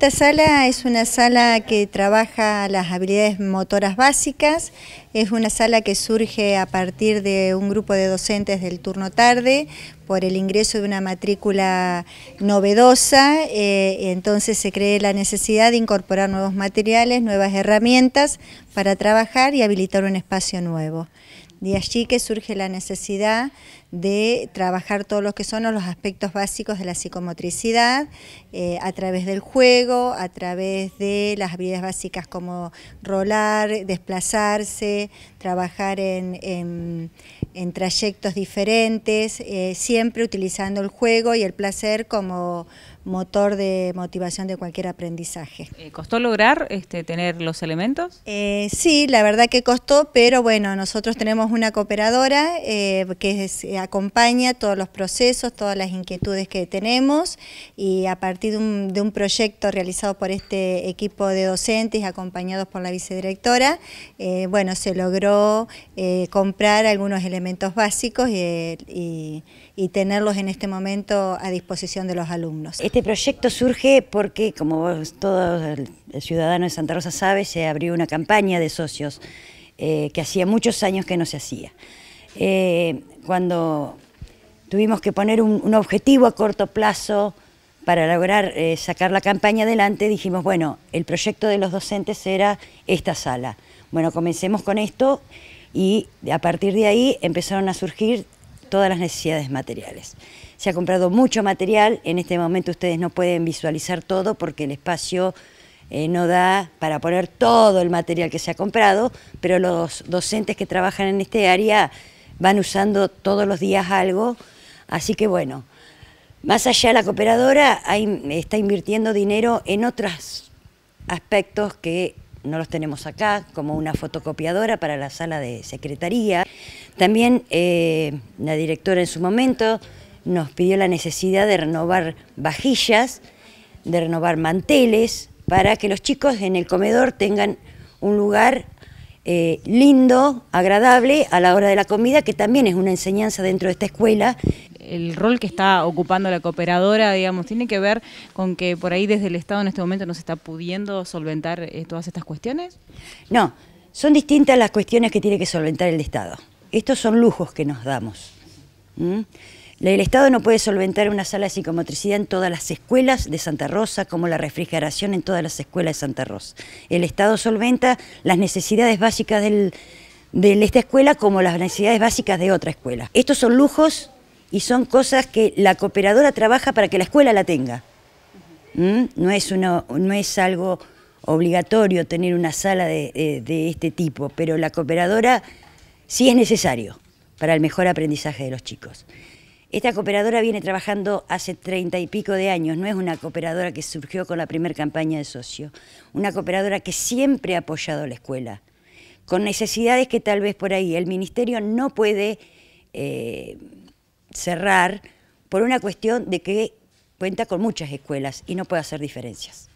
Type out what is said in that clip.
Esta sala es una sala que trabaja las habilidades motoras básicas, es una sala que surge a partir de un grupo de docentes del turno tarde por el ingreso de una matrícula novedosa, eh, entonces se cree la necesidad de incorporar nuevos materiales, nuevas herramientas para trabajar y habilitar un espacio nuevo. De allí que surge la necesidad de trabajar todos los que son los aspectos básicos de la psicomotricidad eh, a través del juego, a través de las habilidades básicas como rolar, desplazarse, trabajar en, trayectos diferentes, eh, siempre utilizando el juego y el placer como motor de motivación de cualquier aprendizaje. Eh, ¿Costó lograr este, tener los elementos? sí, la verdad que costó, pero bueno, nosotros tenemos una cooperadora que es, acompaña todos los procesos, todas las inquietudes que tenemos y a partir de un, proyecto realizado por este equipo de docentes acompañados por la vicedirectora, eh, bueno, se logró eh, comprar algunos elementos básicos y, tenerlos en este momento a disposición de los alumnos. Este proyecto surge porque, como todo el, ciudadano de Santa Rosa sabe, se abrió una campaña de socios eh, que hacía muchos años que no se hacía cuando tuvimos que poner un, objetivo a corto plazo para lograr eh, sacar la campaña adelante, dijimos, bueno, el proyecto de los docentes era esta sala. Bueno, comencemos con esto y a partir de ahí empezaron a surgir todas las necesidades materiales. Se ha comprado mucho material, en este momento ustedes no pueden visualizar todo porque el espacio eh, no da para poner todo el material que se ha comprado, pero los docentes que trabajan en este área van usando todos los días algo, así que bueno, más allá la cooperadora está invirtiendo dinero en otros aspectos que no los tenemos acá, como una fotocopiadora para la sala de secretaría. También eh, la directora en su momento nos pidió la necesidad de renovar vajillas, de renovar manteles, para que los chicos en el comedor tengan un lugar eh, lindo, agradable a la hora de la comida, que también es una enseñanza dentro de esta escuela. El rol que está ocupando la cooperadora, digamos, tiene que ver con que por ahí desde el Estado en este momento no se está pudiendo solventar eh, todas estas cuestiones. No, son distintas las cuestiones que tiene que solventar el Estado. Estos son lujos que nos damos. El Estado no puede solventar una sala de psicomotricidad en todas las escuelas de Santa Rosa, como la refrigeración en todas las escuelas de Santa Rosa. El Estado solventa las necesidades básicas de esta escuela como las necesidades básicas de otra escuela. Estos son lujos y son cosas que la cooperadora trabaja para que la escuela la tenga. No, es no es algo obligatorio tener una sala de este tipo, pero la cooperadora sí es necesario para el mejor aprendizaje de los chicos. Esta cooperadora viene trabajando hace treinta y pico de años, no es una cooperadora que surgió con la primera campaña de socio, una cooperadora que siempre ha apoyado a la escuela, con necesidades que tal vez por ahí el ministerio no puede eh, cerrar por una cuestión de que cuenta con muchas escuelas y no puede hacer diferencias.